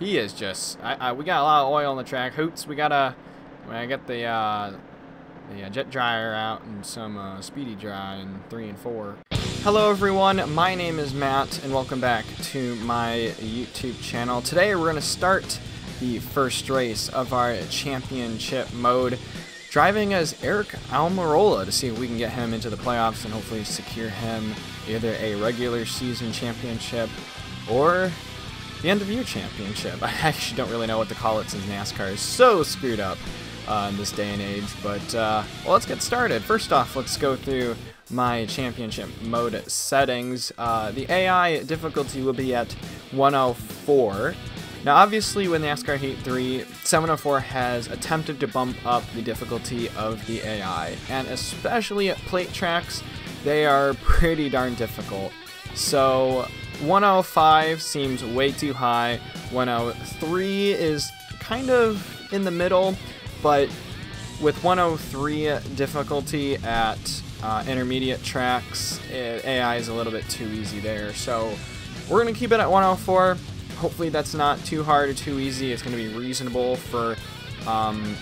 He is just. I, I, we got a lot of oil on the track. Hoots, we gotta. I get the uh, the uh, jet dryer out and some uh, speedy dry in three and four. Hello everyone, my name is Matt and welcome back to my YouTube channel. Today we're gonna start the first race of our championship mode driving as Aric Almirola to see if we can get him into the playoffs and hopefully secure him either a regular season championship or the end of year championship. I actually don't really know what to call it since NASCAR is so screwed up uh, in this day and age. But uh, well, let's get started. First off, let's go through my championship mode settings. Uh, the AI difficulty will be at 104. Now, obviously, with NASCAR Heat 3, 704 has attempted to bump up the difficulty of the AI, and especially at plate tracks, they are pretty darn difficult. So, 105 seems way too high, 103 is kind of in the middle, but with 103 difficulty at uh, intermediate tracks, AI is a little bit too easy there. So we're going to keep it at 104. Hopefully that's not too hard or too easy. It's going to be reasonable for um,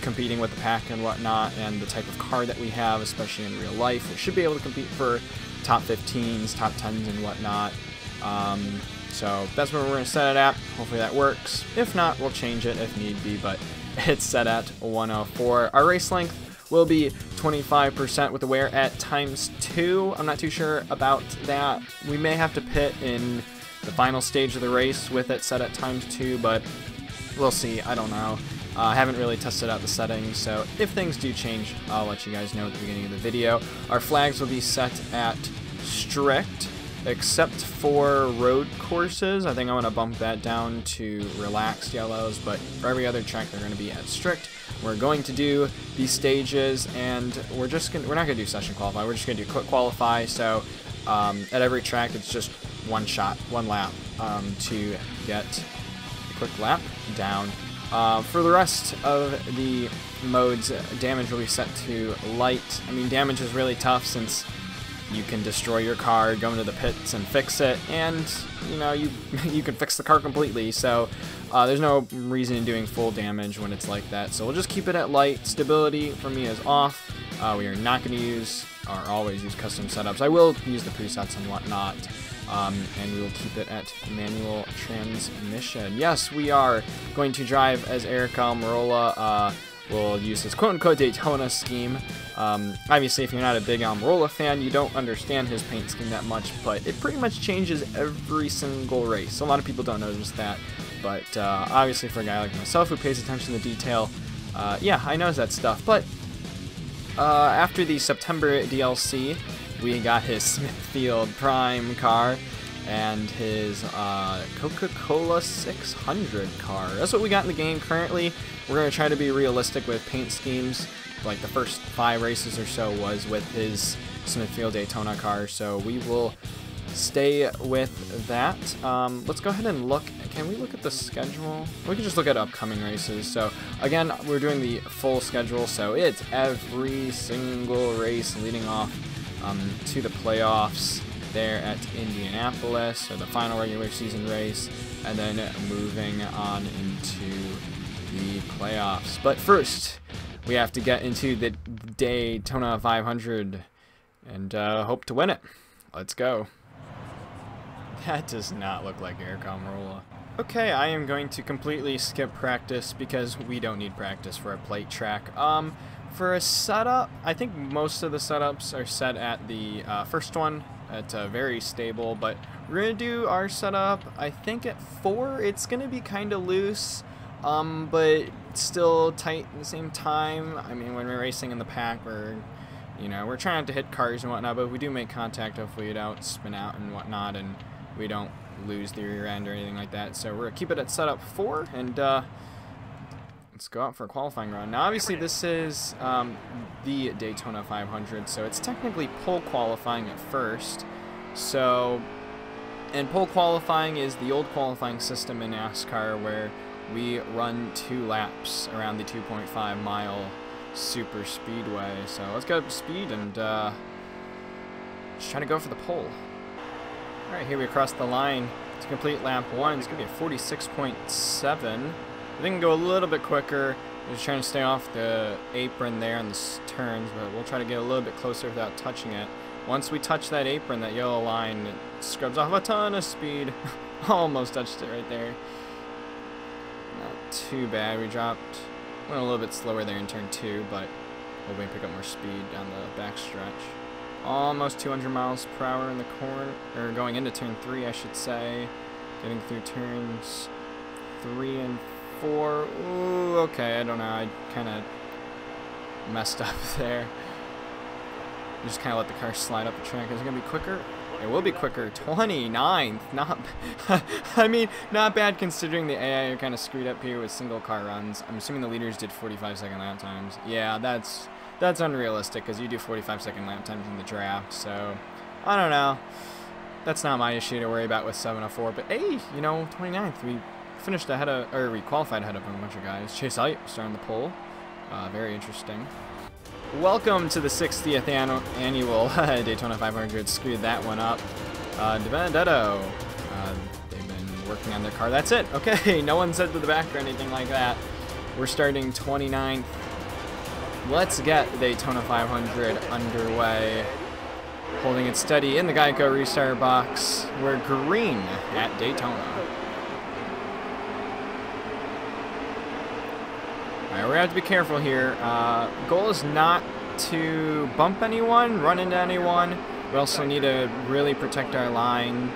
competing with the pack and whatnot and the type of car that we have, especially in real life. We should be able to compete for top 15s, top 10s, and whatnot. Um, so that's where we're going to set it at. Hopefully that works. If not, we'll change it if need be, but it's set at 104. Our race length will be 25% with the wear at times 2. I'm not too sure about that. We may have to pit in the final stage of the race with it set at times 2, but we'll see. I don't know. Uh, I haven't really tested out the settings, so if things do change, I'll let you guys know at the beginning of the video. Our flags will be set at strict except for road courses. I think I'm going to bump that down to relaxed yellows, but for every other track, they're going to be at strict. We're going to do these stages, and we're just gonna, we're not going to do session qualify. We're just going to do quick qualify. So um, at every track, it's just one shot, one lap um, to get a quick lap down. Uh, for the rest of the modes, damage will be set to light. I mean, damage is really tough since you can destroy your car, go into the pits and fix it, and you know you you can fix the car completely. So uh, there's no reason in doing full damage when it's like that. So we'll just keep it at light. Stability for me is off. Uh, we are not going to use or always use custom setups. I will use the presets and whatnot. Um, and we will keep it at manual transmission. Yes, we are going to drive as Aric Almirola. Uh, we'll use his quote-unquote Daytona scheme. Um, obviously, if you're not a big Almirola fan, you don't understand his paint scheme that much, but it pretty much changes every single race. A lot of people don't notice that, but uh, obviously for a guy like myself who pays attention to detail, uh, yeah, I know that stuff. But uh, after the September DLC, we got his Smithfield Prime car and his uh, Coca-Cola 600 car. That's what we got in the game currently. We're going to try to be realistic with paint schemes like the first five races or so was with his Smithfield Daytona car. So we will stay with that. Um, let's go ahead and look. Can we look at the schedule? We can just look at upcoming races. So again, we're doing the full schedule. So it's every single race leading off um, to the playoffs there at Indianapolis, or the final regular season race, and then moving on into the playoffs. But first, we have to get into the Daytona 500 and uh, hope to win it. Let's go. That does not look like Aric Almirola. Okay, I am going to completely skip practice because we don't need practice for a plate track. Um, for a setup, I think most of the setups are set at the uh, first one. It's uh, very stable, but we're going to do our setup, I think at 4. It's going to be kind of loose um, but still tight at the same time. I mean, when we're racing in the pack, we're, you know, we're trying to hit cars and whatnot, but we do make contact, hopefully we don't spin out and whatnot, and we don't lose the rear end or anything like that. So we're going to keep it at setup 4, and uh, let's go out for a qualifying run. Now, obviously, this is um, the Daytona 500, so it's technically pole qualifying at first. So, and pole qualifying is the old qualifying system in NASCAR where we run two laps around the 2.5 mile super speedway. So let's go up speed and uh, just trying to go for the pole. Alright, here we cross the line to complete lap one. It's going to be a 46.7. I think we go a little bit quicker. Just trying to stay off the apron there on the turns, but we'll try to get a little bit closer without touching it. Once we touch that apron, that yellow line, it scrubs off a ton of speed. Almost touched it right there. Not too bad. We dropped, went a little bit slower there in turn two, but to pick up more speed down the back stretch. Almost 200 miles per hour in the corner, or going into turn three, I should say. Getting through turns three and four. Ooh, okay, I don't know. I kind of messed up there. Just kind of let the car slide up the track. Is it going to be quicker? It will be quicker. 29th. Not, I mean, not bad considering the AI are kind of screwed up here with single car runs. I'm assuming the leaders did 45 second lap times. Yeah, that's that's unrealistic because you do 45 second lap times in the draft. So, I don't know. That's not my issue to worry about with 704. But hey, you know, 29th. We finished ahead of, or we qualified ahead of a bunch of guys. Chase Elliott starting the pole. Uh, very interesting. Welcome to the 60th annual Daytona 500. Screwed that one up. Uh. Uh, they've been working on their car. That's it. Okay, no one said to the back or anything like that. We're starting 29th. Let's get Daytona 500 underway. Holding it steady in the Geico restart box. We're green at Daytona. Alright, we have to be careful here. Uh, goal is not to bump anyone, run into anyone. We also need to really protect our line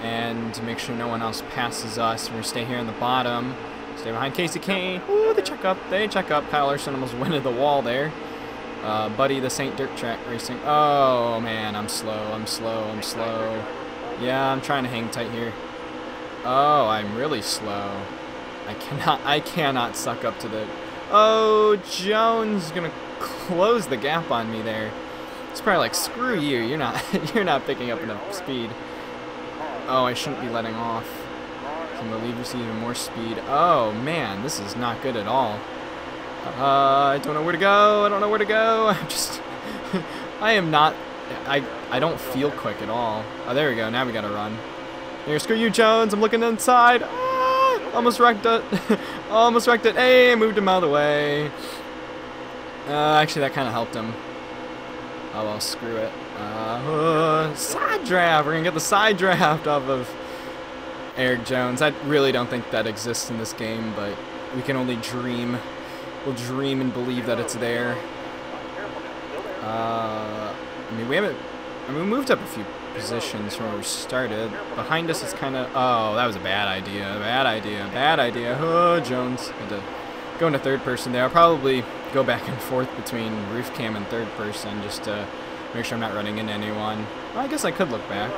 and make sure no one else passes us. We're to stay here in the bottom. Stay behind Kasey Kahne. Ooh, they check up. They check up. Kyle Larson almost went into the wall there. Uh, Buddy, the St. Dirt Track Racing. Oh, man, I'm slow. I'm slow. I'm slow. Yeah, I'm trying to hang tight here. Oh, I'm really slow. I cannot, I cannot suck up to the Oh, Jones is gonna close the gap on me there. It's probably like, screw you, you're not you're not picking up enough speed. Oh, I shouldn't be letting off. Gonna leave you even more speed. Oh man, this is not good at all. Uh, I don't know where to go. I don't know where to go. I'm just, I am not. I I don't feel quick at all. Oh, there we go. Now we gotta run. Here, screw you, Jones. I'm looking inside. Ah, almost wrecked it. Almost wrecked it. Hey, I moved him out of the way. Uh, actually, that kind of helped him. Oh, well, screw it. Uh, side draft. We're going to get the side draft off of Erik Jones. I really don't think that exists in this game, but we can only dream. We'll dream and believe that it's there. Uh, I mean, we haven't... I mean, we moved up a few positions from where we started. Behind us is kind of... Oh, that was a bad idea. Bad idea. Bad idea. Oh, Jones. Had to go into third person there. I'll probably go back and forth between roof cam and third person just to make sure I'm not running into anyone. Well, I guess I could look back.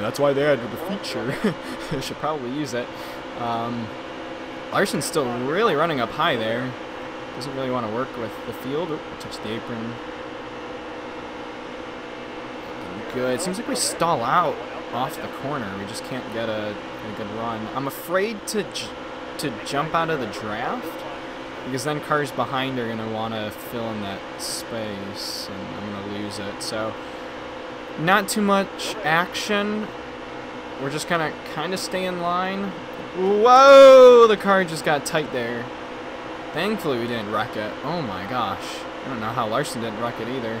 That's why they added the feature. I should probably use it. Um, Larson's still really running up high there. Doesn't really want to work with the field. Oop, touch the apron good. Seems like we stall out off the corner. We just can't get a, a good run. I'm afraid to to jump out of the draft because then cars behind are going to want to fill in that space and I'm going to lose it. So not too much action. We're just going to kind of stay in line. Whoa! The car just got tight there. Thankfully we didn't wreck it. Oh my gosh. I don't know how Larson didn't wreck it either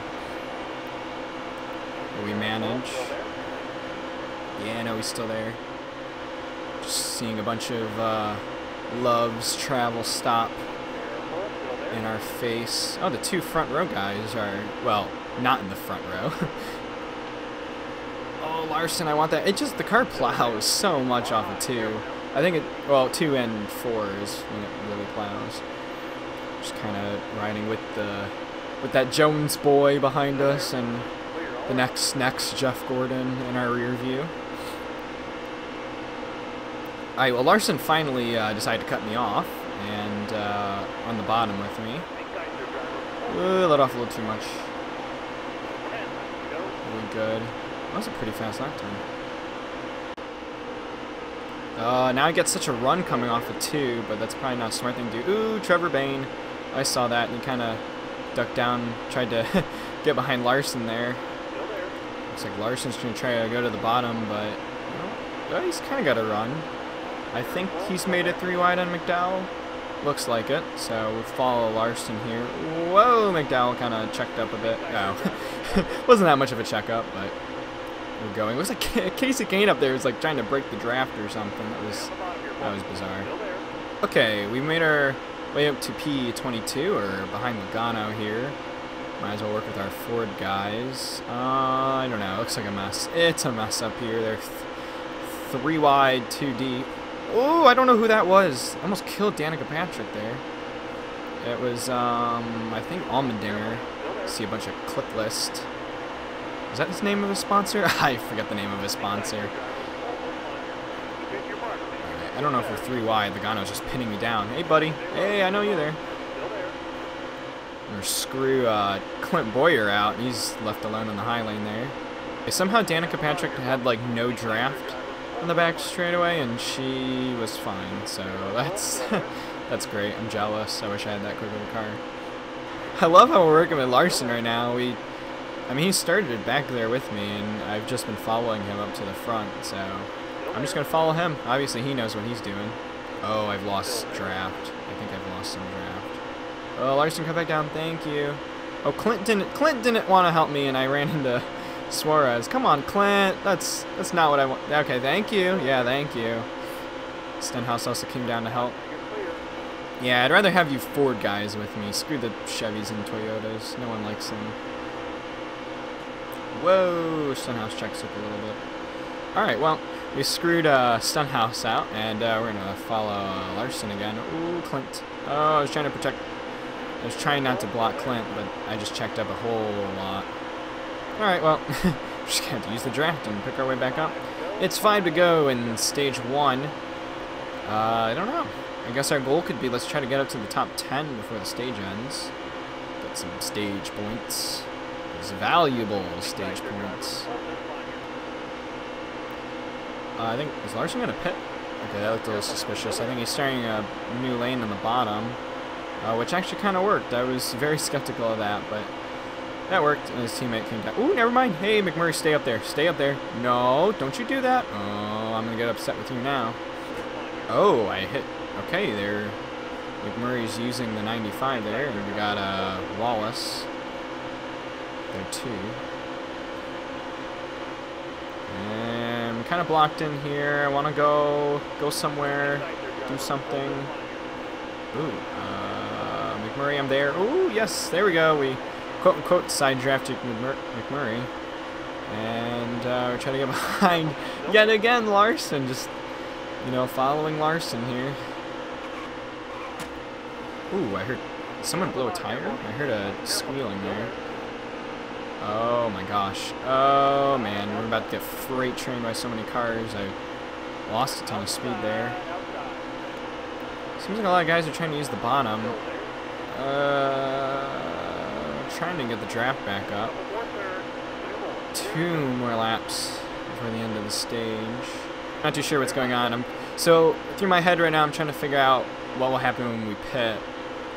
we manage. Yeah, no, he's still there. Just seeing a bunch of uh, Love's Travel Stop in our face. Oh, the two front row guys are, well, not in the front row. oh, Larson, I want that. It just, the car plows so much off of two. I think it, well, two and four is when it really plows. Just kind of riding with the, with that Jones boy behind us and the next next Jeff Gordon in our rear view. Alright, well Larson finally uh, decided to cut me off and uh, on the bottom with me. Ooh, let off a little too much. Really good. That was a pretty fast lap time. Uh, now I get such a run coming off of two, but that's probably not a smart thing to do. Ooh, Trevor Bayne. I saw that, and he kind of ducked down, tried to get behind Larson there. Looks like Larson's going to try to go to the bottom, but oh, he's kind of got a run. I think he's made it three wide on McDowell. Looks like it. So we'll follow Larson here. Whoa, McDowell kind of checked up a bit. Oh, wasn't that much of a checkup, but we're going. Looks like Kasey Kahne up there is like trying to break the draft or something. That was that was bizarre. Okay, we made our way up to P22 or behind Logano here. Might as well work with our Ford guys. Uh, I don't know. It looks like a mess. It's a mess up here. They're th three wide, two deep. Oh, I don't know who that was. Almost killed Danica Patrick there. It was, um, I think Allmendinger. See a bunch of clip list. Is that his name of his sponsor? I forget the name of his sponsor. I don't know if we're three wide. The Logano's just pinning me down. Hey, buddy. Hey, I know you there. Or screw uh, Clint Bowyer out. He's left alone in the high lane there. Somehow Danica Patrick had like no draft on the back straightaway, and she was fine. So that's that's great. I'm jealous. I wish I had that quick of a car. I love how we're working with Larson right now. We, I mean, he started back there with me, and I've just been following him up to the front. So I'm just gonna follow him. Obviously, he knows what he's doing. Oh, I've lost draft. I think I've lost some draft. Oh, Larson, come back down. Thank you. Oh, Clint didn't. Clint didn't want to help me, and I ran into Suarez. Come on, Clint. That's that's not what I want. Okay, thank you. Yeah, thank you. Stenhouse also came down to help. Yeah, I'd rather have you Ford guys with me. Screw the Chevys and Toyotas. No one likes them. Whoa, Stenhouse checks up a little bit. Alright, well, we screwed uh, Stenhouse out, and uh, we're going to follow uh, Larson again. Ooh, Clint. Oh, I was trying to protect... I was trying not to block Clint, but I just checked up a whole lot. Alright, well, just to have to use the draft and pick our way back up. It's five to go in stage one. Uh, I don't know. I guess our goal could be let's try to get up to the top 10 before the stage ends. Get some stage points. Those valuable stage points. Uh, I think, is Larson going to pit? Okay, that looked a little suspicious. I think he's starting a new lane on the bottom, uh, which actually kind of worked. I was very skeptical of that, but that worked, and his teammate came down. Ooh, never mind. Hey, McMurray, stay up there. Stay up there. No, don't you do that. Oh, I'm going to get upset with you now. Oh, I hit. Okay, there. McMurray's using the 95 there, and we got uh, Wallace there too. And I'm kind of blocked in here. I want to go go somewhere, do something. Ooh, uh, McMurray, I'm there. Ooh, yes, there we go. We quote unquote side drafted McMurray. And uh, we're trying to get behind yet again Larson. Just, you know, following Larson here. Ooh, I heard someone blow a tire? I heard a squealing there. Oh my gosh. Oh man, we're about to get freight trained by so many cars. I lost a ton of speed there. Seems like a lot of guys are trying to use the bottom. Uh, trying to get the draft back up. Two more laps before the end of the stage. Not too sure what's going on. I'm so through my head right now. I'm trying to figure out what will happen when we pit.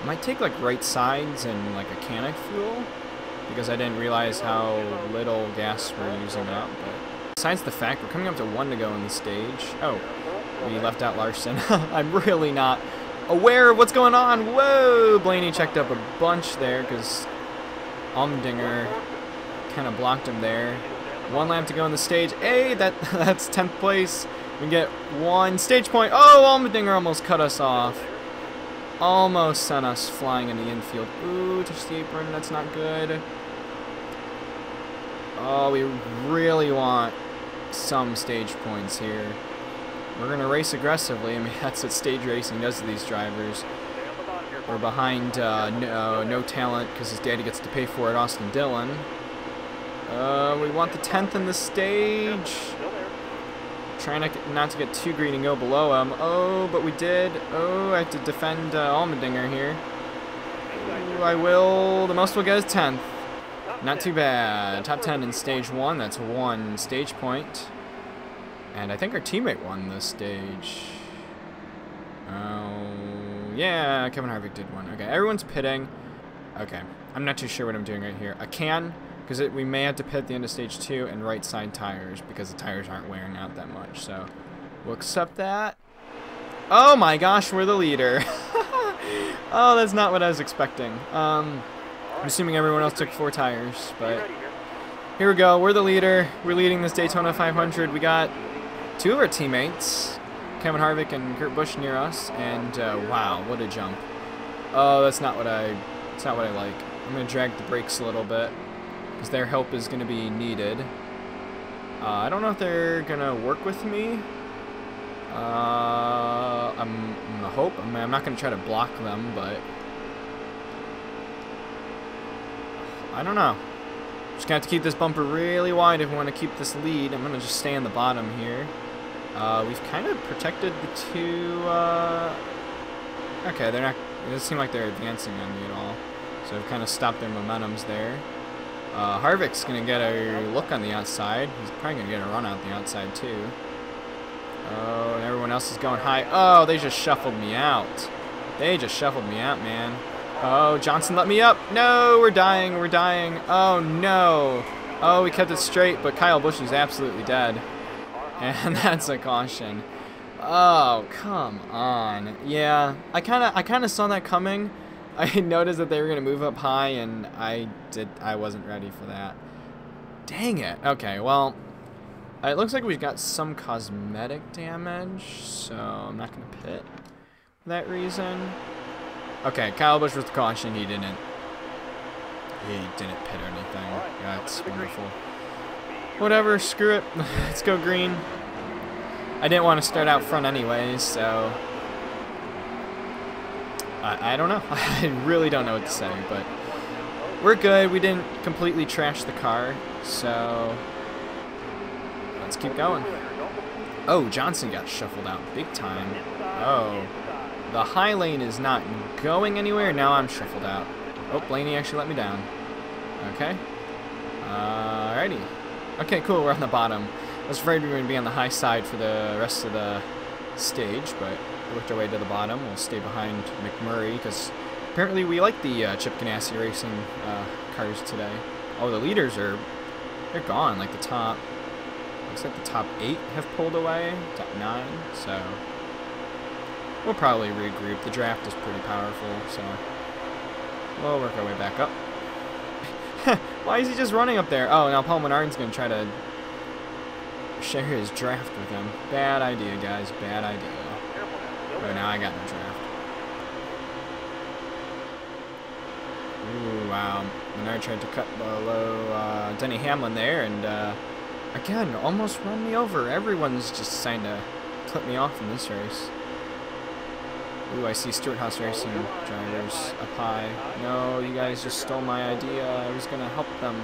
I might take like right sides and like a can of fuel because I didn't realize how little gas we're using up. But besides the fact we're coming up to one to go in the stage. Oh, we left out Larson. I'm really not aware of what's going on. Whoa! Blaney checked up a bunch there because Allmendinger kind of blocked him there. One lap to go in the stage. Hey, that that's 10th place. We get one stage point. Oh, Allmendinger almost cut us off. Almost sent us flying in the infield. Ooh, touch the apron. That's not good. Oh, we really want some stage points here. We're going to race aggressively. I mean, that's what stage racing does to these drivers. We're behind uh, no, uh, no, talent because his daddy gets to pay for it, Austin Dillon. Uh, we want the 10th in the stage. Trying not, not to get too green and go below him. Oh, but we did. Oh, I have to defend uh, Allmendinger here. Ooh, I will. The most we'll get is 10th. Not too bad. Top 10 in stage 1. That's one stage point. And I think our teammate won this stage. Oh, yeah, Kevin Harvick did one. Okay, everyone's pitting. Okay, I'm not too sure what I'm doing right here. I can, because we may have to pit the end of stage two and right side tires because the tires aren't wearing out that much. So we'll accept that. Oh my gosh, we're the leader. oh, that's not what I was expecting. Um, I'm assuming everyone else took four tires, but here we go. We're the leader. We're leading this Daytona 500. We got two of our teammates, Kevin Harvick and Kurt Busch, near us, and uh, wow, what a jump! Oh, that's not what I. That's not what I like. I'm gonna drag the brakes a little bit because their help is gonna be needed. Uh, I don't know if they're gonna work with me. Uh, I'm, I'm gonna hope. I mean, I'm not gonna try to block them, but I don't know. Just gonna have to keep this bumper really wide if we want to keep this lead. I'm gonna just stay in the bottom here. Uh, we've kind of protected the two. Uh... Okay, they're not. It doesn't seem like they're advancing on me at all. So I've kind of stopped their momentums there. Uh, Harvick's gonna get a look on the outside. He's probably gonna get a run out the outside too. Oh, and everyone else is going high. Oh, they just shuffled me out. They just shuffled me out, man. Oh, Johnson let me up. No, we're dying. We're dying. Oh, no. Oh, we kept it straight, but Kyle Busch is absolutely dead. And that's a caution. Oh, come on. Yeah, I kind of I kind of saw that coming. I noticed that they were going to move up high, and I did. I wasn't ready for that. Dang it. Okay, well, it looks like we've got some cosmetic damage, so I'm not going to pit for that reason. Okay, Kyle Busch with caution. He didn't. He didn't pit or anything. That's wonderful. Whatever, screw it. Let's go green. I didn't want to start out front anyways, so... I, I don't know. I really don't know what to say, but... We're good. We didn't completely trash the car, so... Let's keep going. Oh, Johnson got shuffled out big time. Oh. The high lane is not going anywhere. Now I'm shuffled out. Oh, Blaney actually let me down. Okay. Alrighty. Okay, cool. We're on the bottom. I was afraid we were going to be on the high side for the rest of the stage, but we worked our way to the bottom. We'll stay behind McMurray because apparently we like the uh, Chip Ganassi Racing uh, cars today. Oh, the leaders are, they're gone, like the top Looks like the top eight have pulled away, top nine, so we'll probably regroup. The draft is pretty powerful, so we'll work our way back up. Why is he just running up there? Oh, now Paul Menard's going to try to share his draft with him. Bad idea, guys. Bad idea. Oh, now I got no draft. Ooh, wow. Menard tried to cut below uh, Denny Hamlin there, and uh, Again, almost run me over. Everyone's just trying to put me off in this race. Ooh, I see Stewart-Haas Racing drivers up high. No, you guys just stole my idea. I was going to help them.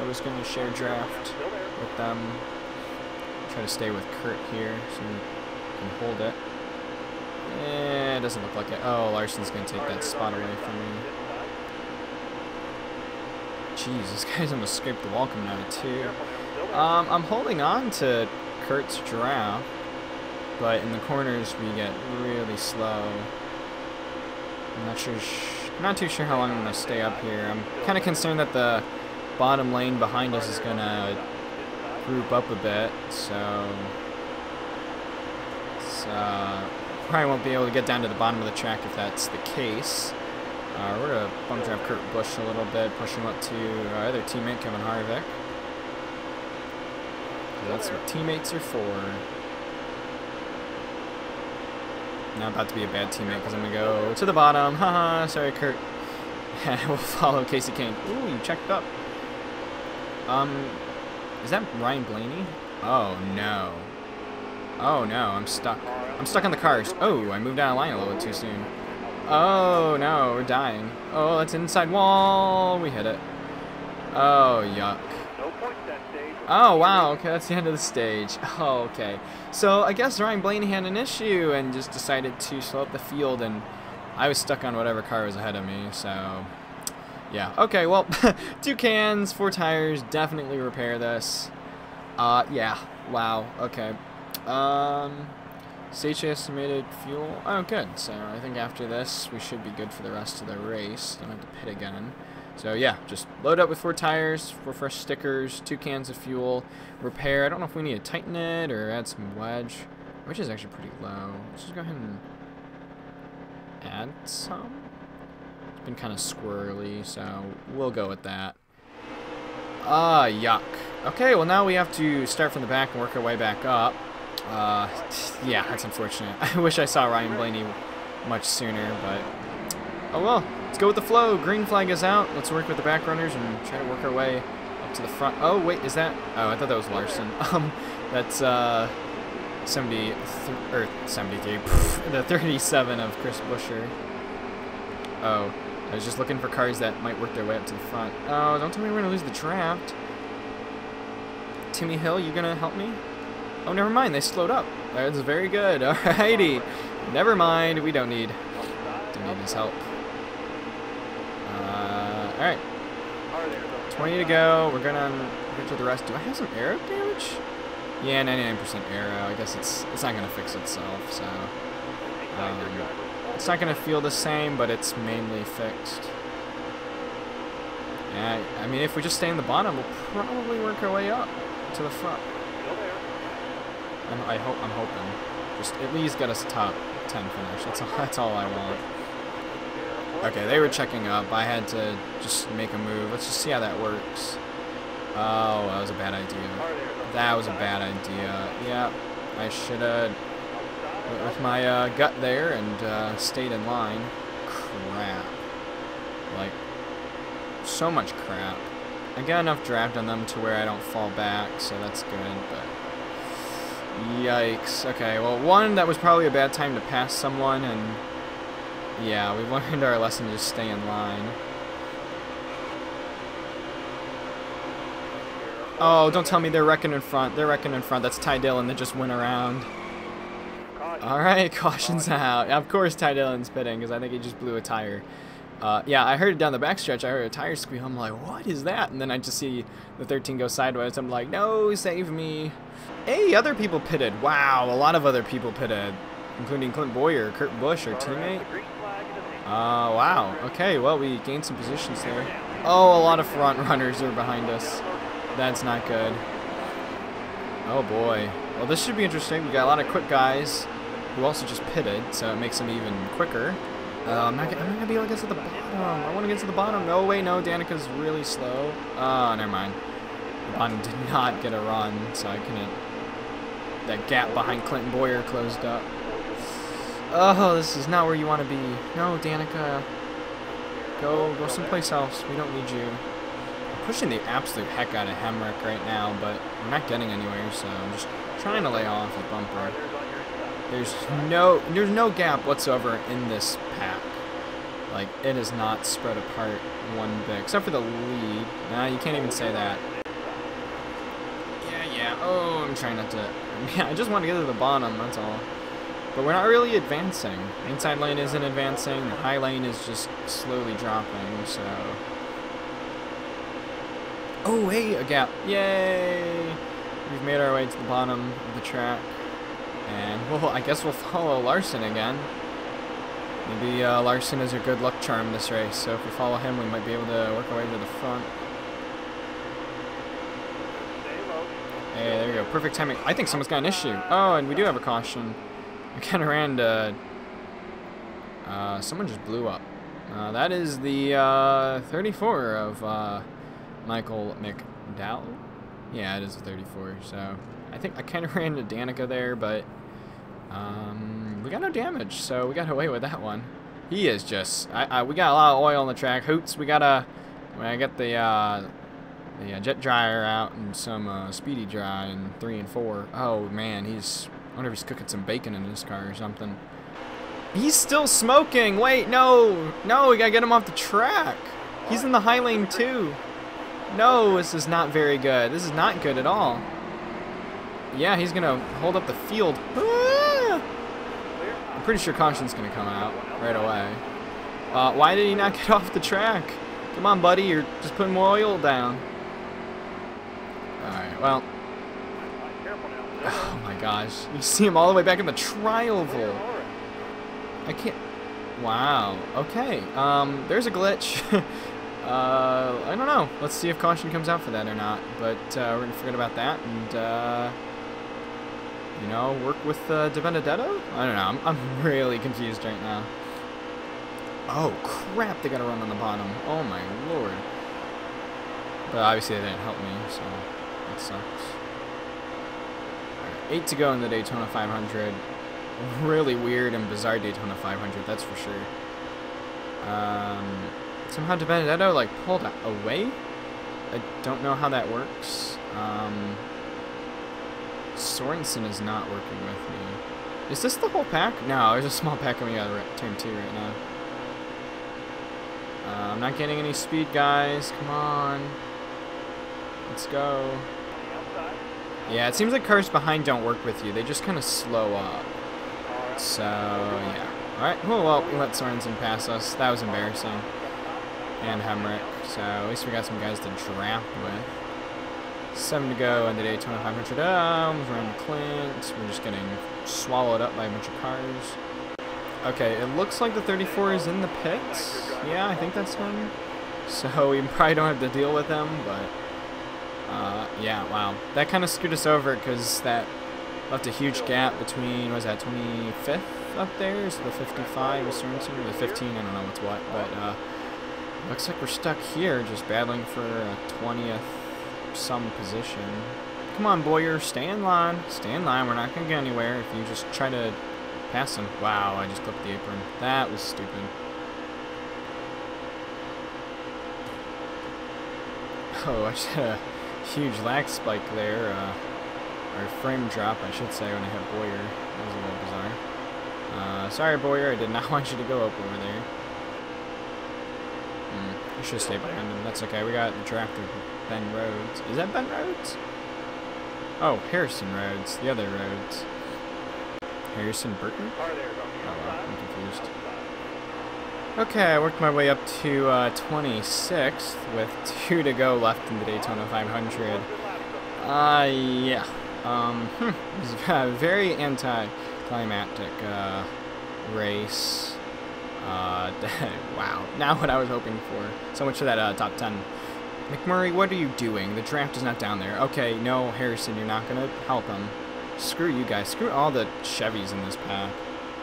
I was going to share draft with them. Try to stay with Kurt here so we can hold it. Eh, it doesn't look like it. Oh, Larson's going to take that spot away from me. Jeez, this guy's almost scraped the wall coming out of two. Um, I'm holding on to Kurt's draft, but in the corners we get really slow. I'm not sure, not too sure how long I'm gonna stay up here. I'm kind of concerned that the bottom lane behind us is gonna group up a bit, so uh, probably won't be able to get down to the bottom of the track if that's the case. Uh, we're gonna bump drive Kurt Busch a little bit, push him up to our other teammate Kevin Harvick. That's what teammates are for. Now about to be a bad teammate because I'm going to go to the bottom. Haha, sorry, Kurt. we'll follow Kasey Kahne. Ooh, you checked up. Um, is that Ryan Blaney? Oh, no. Oh, no, I'm stuck. I'm stuck on the cars. Oh, I moved out of line a little bit too soon. Oh, no, we're dying. Oh, that's inside wall. We hit it. Oh, yuck. Oh, wow, okay, that's the end of the stage. Oh, okay. So, I guess Ryan Blaney had an issue and just decided to slow up the field, and I was stuck on whatever car was ahead of me, so... Yeah, okay, well, two cans, four tires, definitely repair this. Uh, yeah, wow, okay. Um, stage estimated fuel, oh, good. So, I think after this, we should be good for the rest of the race. Don't have to pit again. So yeah, just load up with four tires, four fresh stickers, two cans of fuel, repair. I don't know if we need to tighten it or add some wedge. Wedge is actually pretty low. Let's just go ahead and add some. It's been kind of squirrely, so we'll go with that. Ah, uh, yuck. Okay, well now we have to start from the back and work our way back up. Uh, yeah, that's unfortunate. I wish I saw Ryan Blaney much sooner, but oh well. Let's go with the flow. Green flag is out. Let's work with the back runners and try to work our way up to the front. Oh, wait, is that? Oh, I thought that was Larson. Um, that's, uh, 70, or 73, the 37 of Chris Buescher. Oh, I was just looking for cars that might work their way up to the front. Oh, don't tell me we're to lose the draft. Timmy Hill, you going to help me? Oh, never mind, they slowed up. That's very good. Alrighty. Never mind, we don't need, don't need his help. Alright. 20 to go. We're gonna get to the rest. Do I have some aero damage? Yeah, 99% aero. I guess it's it's not gonna fix itself, so um, it's not gonna feel the same, but it's mainly fixed. Yeah, I mean, if we just stay in the bottom, we'll probably work our way up to the front. I'm, I hope I'm hoping. Just at least get us top 10 finish. That's all, that's all I want. Okay, they were checking up. I had to just make a move. Let's just see how that works. Oh, that was a bad idea. That was a bad idea. Yeah, I should have went with my uh, gut there and uh, stayed in line. Crap. Like, so much crap. I got enough draft on them to where I don't fall back, so that's good, but... Yikes. Okay, well, one, that was probably a bad time to pass someone, and yeah, we've learned our lesson to just stay in line. Oh, don't tell me they're wrecking in front. They're wrecking in front. That's Ty Dillon that just went around. Alright, caution's out. Of course Ty Dillon's pitting because I think he just blew a tire. Uh, yeah, I heard it down the backstretch. I heard a tire squeal. I'm like, what is that? And then I just see the 13 go sideways. I'm like, no, save me. Hey, other people pitted. Wow, a lot of other people pitted, including Clint Bowyer, Kurt Busch, our teammate. Uh, wow. Okay, well, we gained some positions there. Oh, a lot of front runners are behind us. That's not good. Oh, boy. Well, this should be interesting. We got a lot of quick guys who also just pitted, so it makes them even quicker. Uh, I'm not, I'm not gonna be able to get to the bottom. I want to get to the bottom. No way, no. Danica's really slow. Oh, never mind. The bottom did not get a run, so I couldn't. That gap behind Clinton Bowyer closed up. Oh, this is not where you want to be. No, Danica. Go, go someplace else. We don't need you. I'm pushing the absolute heck out of Hemric right now, but we're not getting anywhere, so I'm just trying to lay off a bumper. There's no, there's no gap whatsoever in this pack. Like, it is not spread apart one bit, except for the lead. Nah, you can't even say that. Yeah, yeah. Oh, I'm trying not to. Yeah, I just want to get to the bottom, that's all. But we're not really advancing. The inside lane isn't advancing, the high lane is just slowly dropping, so... Oh, hey, a gap. Yay! We've made our way to the bottom of the track. And, well, I guess we'll follow Larson again. Maybe uh, Larson is a good luck charm this race, so if we follow him, we might be able to work our way to the front. Hey, there we go. Perfect timing. I think someone's got an issue. Oh, and we do have a caution. I kind of ran to... Uh, someone just blew up. Uh, that is the uh, 34 of uh, Michael McDowell. Yeah, it is a 34. So I think I kind of ran into Danica there, but um, we got no damage, so we got away with that one. He is just. I, I, we got a lot of oil on the track. Hoots, we gotta. When I get the uh, the uh, jet dryer out and some uh, speedy dry in three and four. Oh man, he's I wonder if he's cooking some bacon in his car or something. He's still smoking. Wait, no. No, we gotta get him off the track. He's in the high lane too. No, this is not very good. This is not good at all. Yeah, he's gonna hold up the field. Ah! I'm pretty sure caution's gonna come out right away. Uh, why did he not get off the track? Come on, buddy, you're just putting more oil down. Alright, well, Oh my gosh. You see him all the way back in the Trioval. I can't... Wow. Okay. Um, there's a glitch. Uh, I don't know. Let's see if caution comes out for that or not. But uh, we're gonna forget about that and uh, you know work with uh, DiBenedetto. I don't know. I'm, I'm really confused right now. Oh crap! They got to run on the bottom. Oh my lord. But obviously they didn't help me, so that sucks. Eight to go in the Daytona 500. Really weird and bizarre Daytona 500, that's for sure. Um, somehow DiBenedetto like pulled away. I don't know how that works. Um, Sorenson is not working with me. Is this the whole pack? No, there's a small pack coming out of turn two right now. Uh, I'm not getting any speed, guys. Come on. Let's go. Yeah, it seems like cars behind don't work with you. They just kind of slow up. So, yeah. Alright, well, well, we let Sorenson pass us. That was embarrassing. And Hemric. So, at least we got some guys to draft with. Seven to go in the Daytona 500. Oh, almost ran Clint. We're just getting swallowed up by a bunch of cars. Okay, it looks like the 34 is in the pits. Yeah, I think that's him. So we probably don't have to deal with them, but uh, yeah, wow. That kind of screwed us over because that left a huge gap between, was that 25th up there? Is the 55 is Sorenson? Or the 15? I don't know what's what. But uh, looks like we're stuck here just battling for a 20th some position. Come on, Bowyer, Stay in line. Stay in line. We're not going to get anywhere if you just try to pass him. Wow, I just clipped the apron. That was stupid. Oh, I had a huge lag spike there, uh, or frame drop, I should say, when I hit Bowyer. That was a little bizarre. Uh, sorry, Bowyer, I did not want you to go up over there. Mm, I should stay behind him. That's okay. We got the draft of Ben Rhodes. Is that Ben Rhodes? Oh, Harrison Rhodes. The other Rhodes. Harrison Burton? Oh, well, I'm confused. Okay, I worked my way up to uh, 26th with two to go left in the Daytona 500. Uh, yeah. Um, hmm, it was a very anticlimactic uh, race. Uh, wow, now what I was hoping for. So much for that uh, top 10. McMurray, what are you doing? The draft is not down there. Okay, no, Harrison, you're not going to help him. Screw you guys. Screw all the Chevys in this pack.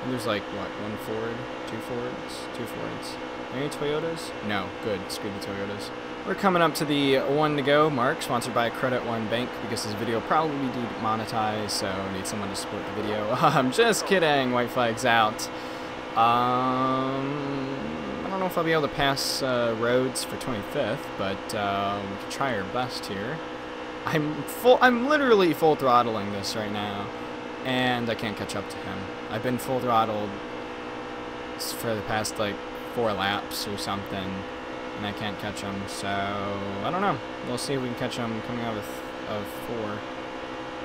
And there's like, what, one Ford, two Fords, two Fords. Any Toyotas? No, good. Screw the Toyotas. We're coming up to the one to go mark, sponsored by Credit One Bank, because this video probably be demonetized, so need someone to support the video. I'm just kidding. White flag's out. Um, I don't know if I'll be able to pass uh, Rhodes for 25th, but uh, we can try our best here. I'm full. I'm literally full throttling this right now, and I can't catch up to him. I've been full throttled for the past like four laps or something, and I can't catch them. So I don't know. We'll see if we can catch them coming out of, of four.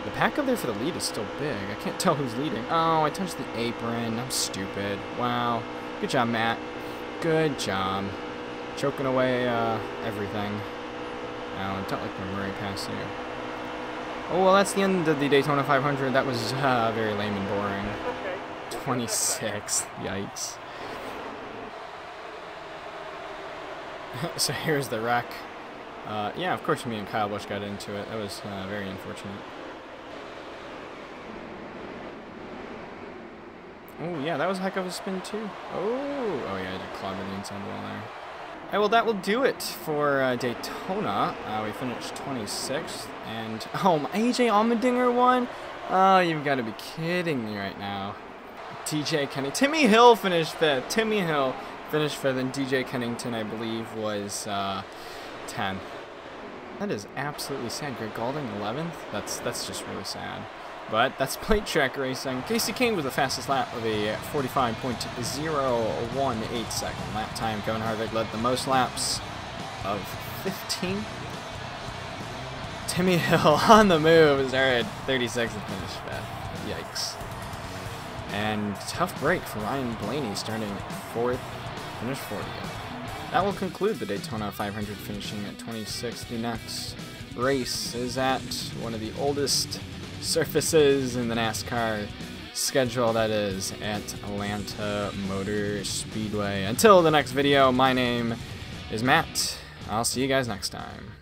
The pack up there for the lead is still big. I can't tell who's leading. Oh, I touched the apron. I'm stupid. Wow. Good job, Matt. Good job. Choking away uh, everything. Oh, don't like Murray passing you. Oh, well, that's the end of the Daytona 500. That was uh, very lame and boring. 26. Yikes. so here's the wreck. Uh, yeah, of course me and Kyle Busch got into it. That was uh, very unfortunate. Oh, yeah, that was a heck of a spin, too. Oh, oh yeah, I did clobber the inside wall there. Alright, well, that will do it for uh, Daytona. Uh, we finished 26th, and oh, my AJ Allmendinger won. Oh, you've got to be kidding me right now. DJ Kenny, Timmy Hill finished fifth. Timmy Hill finished fifth, and DJ Kennington, I believe, was uh, 10th. That is absolutely sad. Greg Gaulding, 11th. That's that's just really sad. But that's plate track racing. Kasey Kahne with the fastest lap of a 45.018 second lap time. Kevin Harvick led the most laps of 15. Timmy Hill on the move Is started 36 and finished fifth. Yikes. And tough break for Ryan Blaney starting fourth, finished 40th. That will conclude the Daytona 500 finishing at 26. The next race is at one of the oldest surfaces in the NASCAR schedule that is at Atlanta Motor Speedway. Until the next video, my name is Matt. I'll see you guys next time.